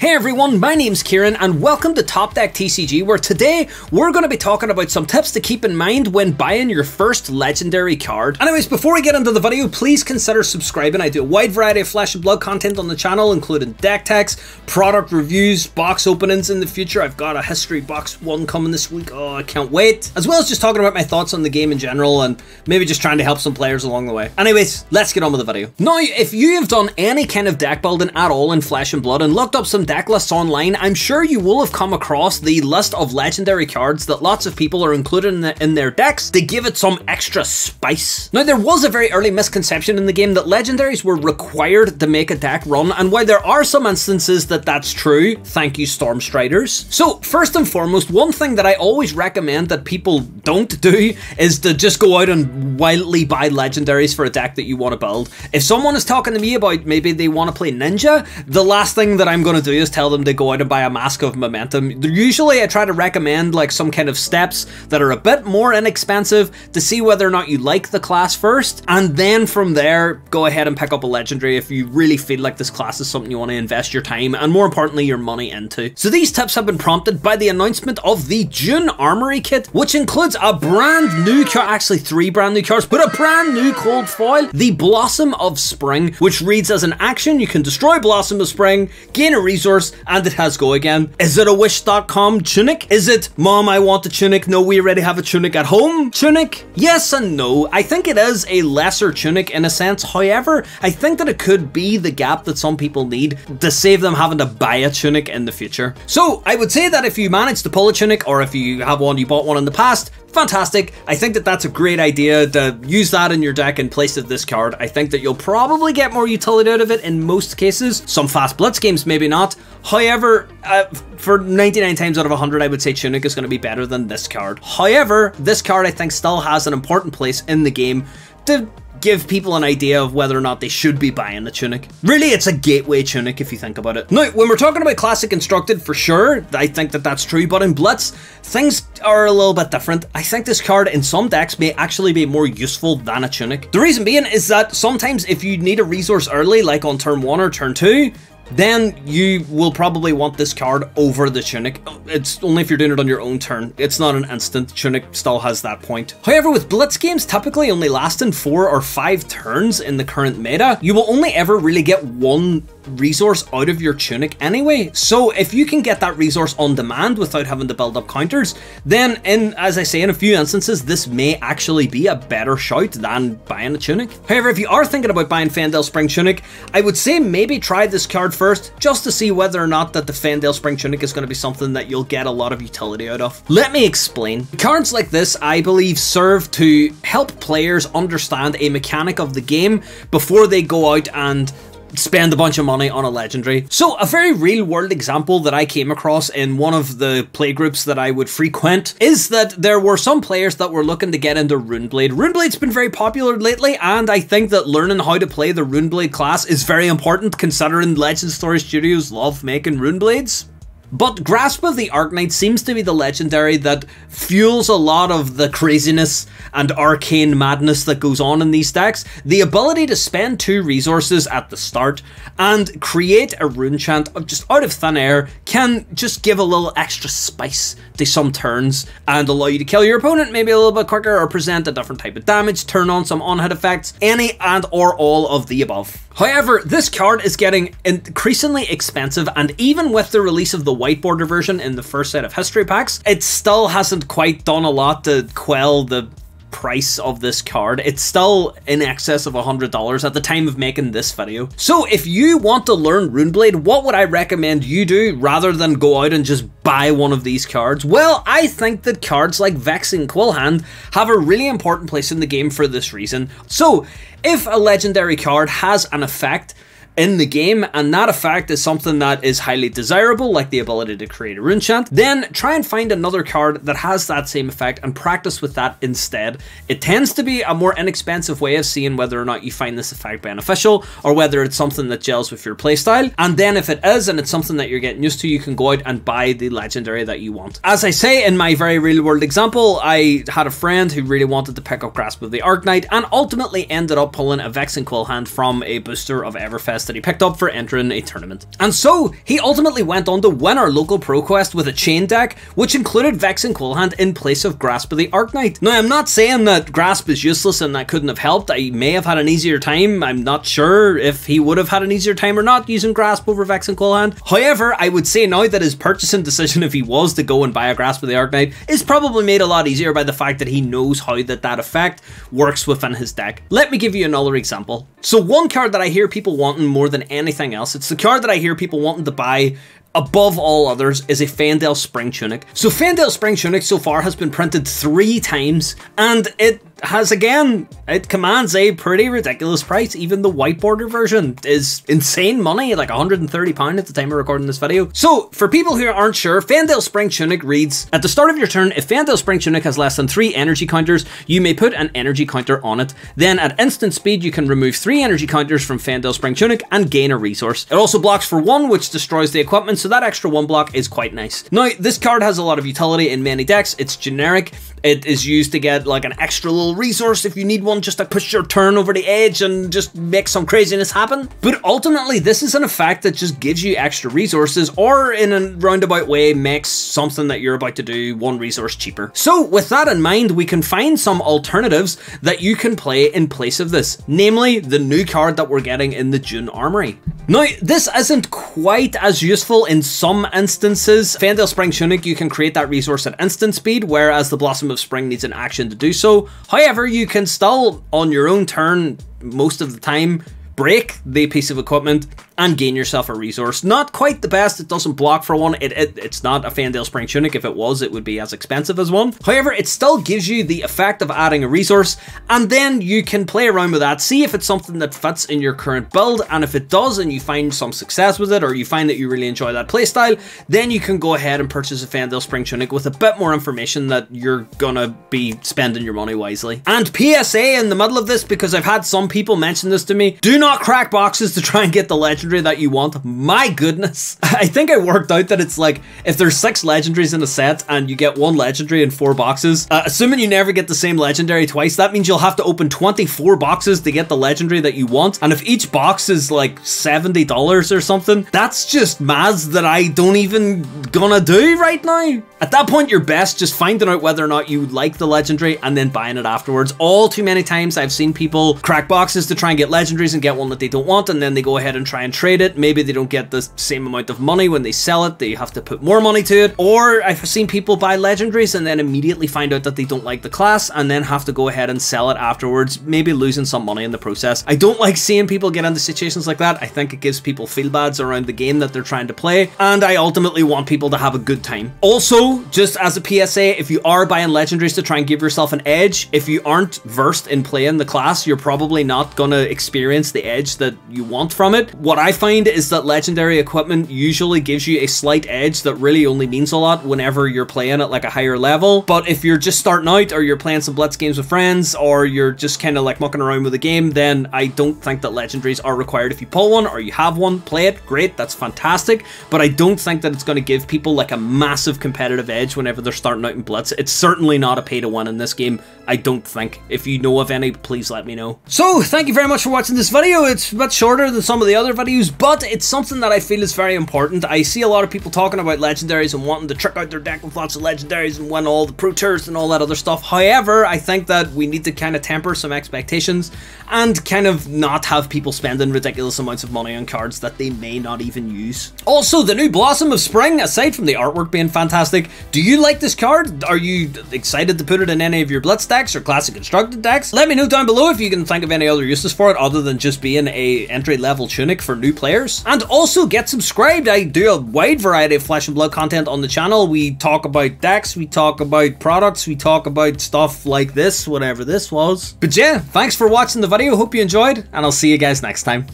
Hey everyone, my name's Ciaran and welcome to Top Deck TCG where today we're going to be talking about some tips to keep in mind when buying your first legendary card. Anyways, before we get into the video, please consider subscribing. I do a wide variety of Flesh and Blood content on the channel including deck techs, product reviews, box openings in the future. I've got a history box one coming this week, oh I can't wait. As well as just talking about my thoughts on the game in general and maybe just trying to help some players along the way. Anyways, let's get on with the video. Now, if you have done any kind of deck building at all in Flesh and Blood and looked up some deck lists online, I'm sure you will have come across the list of legendary cards that lots of people are included in, the, in their decks to give it some extra spice. Now, there was a very early misconception in the game that legendaries were required to make a deck run, and while there are some instances that that's true, thank you Stormstriders. So, first and foremost, one thing that I always recommend that people don't do is to just go out and wildly buy legendaries for a deck that you want to build. If someone is talking to me about maybe they want to play Ninja, the last thing that I'm going to do is tell them to go out and buy a Mask of Momentum. Usually I try to recommend like some kind of steps that are a bit more inexpensive to see whether or not you like the class first, and then from there, go ahead and pick up a Legendary if you really feel like this class is something you want to invest your time and more importantly your money into. So these tips have been prompted by the announcement of the June Armory kit, which includes a brand new card, actually three brand new cards, but a brand new cold foil, the Blossom of Spring, which reads as an action, you can destroy Blossom of Spring, gain a resource, and it has go again. Is it a Wish.com tunic? Is it, Mom, I want a tunic, no, we already have a tunic at home tunic? Yes and no. I think it is a lesser tunic in a sense. However, I think that it could be the gap that some people need to save them having to buy a tunic in the future. So I would say that if you manage to pull a tunic or if you have one, you bought one in the past, fantastic. I think that that's a great idea to use that in your deck in place of this card. I think that you'll probably get more utility out of it in most cases. Some fast blitz games, maybe not. However, uh, for 99 times out of 100, I would say Tunic is going to be better than this card. However, this card I think still has an important place in the game to give people an idea of whether or not they should be buying the tunic. Really, it's a gateway tunic if you think about it. Now, when we're talking about Classic Constructed, for sure, I think that that's true, but in Blitz, things are a little bit different. I think this card in some decks may actually be more useful than a tunic. The reason being is that sometimes if you need a resource early, like on turn 1 or turn 2, then you will probably want this card over the Tunic. It's only if you're doing it on your own turn. It's not an instant. Tunic still has that point. However, with Blitz games typically only lasting 4 or 5 turns in the current meta, you will only ever really get one resource out of your tunic anyway. So if you can get that resource on demand without having to build up counters, then in, as I say, in a few instances, this may actually be a better shout than buying a tunic. However, if you are thinking about buying Fyendal Spring Tunic, I would say maybe try this card first, just to see whether or not that the Fyendal Spring Tunic is going to be something that you'll get a lot of utility out of. Let me explain. Cards like this, I believe, serve to help players understand a mechanic of the game before they go out and spend a bunch of money on a legendary. So a very real world example that I came across in one of the playgroups that I would frequent is that there were some players that were looking to get into Runeblade. Runeblade's been very popular lately and I think that learning how to play the Runeblade class is very important considering Legend Story Studios love making Runeblades. But Grasp of the Arknight seems to be the legendary that fuels a lot of the craziness and arcane madness that goes on in these decks. The ability to spend two resources at the start and create a rune chant just out of thin air can just give a little extra spice to some turns and allow you to kill your opponent maybe a little bit quicker or present a different type of damage, turn on some on-hit effects, any and or all of the above. However, this card is getting increasingly expensive and even with the release of the white border version in the first set of history packs, it still hasn't quite done a lot to quell the price of this card. It's still in excess of $100 at the time of making this video. So if you want to learn Runeblade, what would I recommend you do rather than go out and just buy one of these cards? Well, I think that cards like Vexing Quillhand have a really important place in the game for this reason. So if a legendary card has an effect in the game, and that effect is something that is highly desirable, like the ability to create a rune chant, then try and find another card that has that same effect and practice with that instead. It tends to be a more inexpensive way of seeing whether or not you find this effect beneficial, or whether it's something that gels with your playstyle, and then if it is, and it's something that you're getting used to, you can go out and buy the legendary that you want. As I say in my very real world example, I had a friend who really wanted to pick up Grasp of the Arknight, and ultimately ended up pulling a Vexing Quillhand from a booster of Everfest quest that he picked up for entering a tournament. And so, he ultimately went on to win our local pro quest with a Chane deck, which included Vexing Quillhand in place of Grasp of the Arknight. Now, I'm not saying that Grasp is useless and that couldn't have helped. I may have had an easier time. I'm not sure if he would have had an easier time or not using Grasp over Vexing Quillhand. However, I would say now that his purchasing decision, if he was to go and buy a Grasp of the Arknight, is probably made a lot easier by the fact that he knows how that that effect works within his deck. Let me give you another example. So one card that I hear people wanting more than anything else, it's the card that I hear people wanting to buy above all others is a Fyendal Spring Tunic. So Fyendal Spring Tunic so far has been printed three times and it has again, it commands a pretty ridiculous price. Even the white border version is insane money, like £130 at the time of recording this video. So, for people who aren't sure, Fyendal Spring Tunic reads, At the start of your turn, if Fyendal Spring Tunic has less than 3 energy counters, you may put an energy counter on it. Then at instant speed, you can remove 3 energy counters from Fyendal Spring Tunic and gain a resource. It also blocks for 1, which destroys the equipment, so that extra 1 block is quite nice. Now, this card has a lot of utility in many decks. It's generic. It is used to get like an extra little resource if you need one just to push your turn over the edge and just make some craziness happen. But ultimately, this is an effect that just gives you extra resources or in a roundabout way makes something that you're about to do one resource cheaper. So with that in mind, we can find some alternatives that you can play in place of this, namely the new card that we're getting in the June Armory. Now, this isn't quite as useful in some instances. Fyendal Spring Tunic, you can create that resource at instant speed, whereas the Blossom of Spring needs an action to do so. However, you can still, on your own turn, most of the time, break the piece of equipment and gain yourself a resource. Not quite the best, it doesn't block for one, it, it, it's not a Fyendal Spring Tunic, if it was it would be as expensive as one. However, it still gives you the effect of adding a resource and then you can play around with that, see if it's something that fits in your current build and if it does and you find some success with it or you find that you really enjoy that playstyle, then you can go ahead and purchase a Fyendal Spring Tunic with a bit more information that you're gonna be spending your money wisely. And PSA in the middle of this, because I've had some people mention this to me, do not crack boxes to try and get the legend legendary that you want. My goodness. I think I worked out that it's like, if there's six legendaries in a set and you get one legendary in four boxes, uh, assuming you never get the same legendary twice, that means you'll have to open 24 boxes to get the legendary that you want. And if each box is like $70 or something, that's just maths that I don't even gonna do right now. At that point, you're best just finding out whether or not you like the legendary and then buying it afterwards. All too many times I've seen people crack boxes to try and get legendaries and get one that they don't want, and then they go ahead and try and trade it. Maybe they don't get the same amount of money when they sell it, they have to put more money to it. Or I've seen people buy legendaries and then immediately find out that they don't like the class and then have to go ahead and sell it afterwards, maybe losing some money in the process. I don't like seeing people get into situations like that. I think it gives people feel bads around the game that they're trying to play, and I ultimately want people to have a good time. Also, just as a PSA, if you are buying legendaries to try and give yourself an edge, if you aren't versed in playing the class, you're probably not gonna experience the edge that you want from it. What I find is that legendary equipment usually gives you a slight edge that really only means a lot whenever you're playing at like a higher level. But if you're just starting out or you're playing some blitz games with friends or you're just kind of like mucking around with the game, then I don't think that legendaries are required. If you pull one or you have one, play it, great, that's fantastic. But I don't think that it's going to give people like a massive competitive edge whenever they're starting out in blitz. It's certainly not a pay to win in this game. I don't think. If you know of any, please let me know. So, thank you very much for watching this video. It's bit shorter than some of the other videos, but it's something that I feel is very important. I see a lot of people talking about legendaries and wanting to trick out their deck with lots of legendaries and win all the pro tours and all that other stuff. However, I think that we need to kind of temper some expectations and kind of not have people spending ridiculous amounts of money on cards that they may not even use. Also, the new Blossom of Spring, aside from the artwork being fantastic, do you like this card? Are you excited to put it in any of your Blitz decks or Classic Constructed decks? Let me know down below if you can think of any other uses for it other than just being a entry level tunic for new players. And also get subscribed. I do a wide variety of Flesh and Blood content on the channel. We talk about decks, we talk about products, we talk about stuff like this, whatever this was. But yeah, thanks for watching the video. Hope you enjoyed, and I'll see you guys next time.